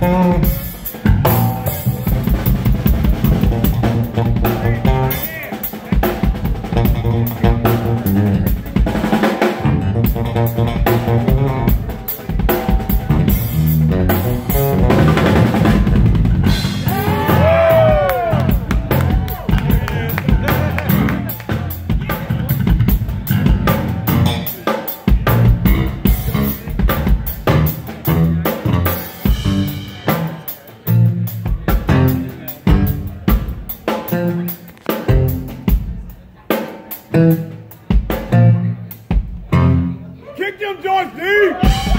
Mm. Kick them doors deep!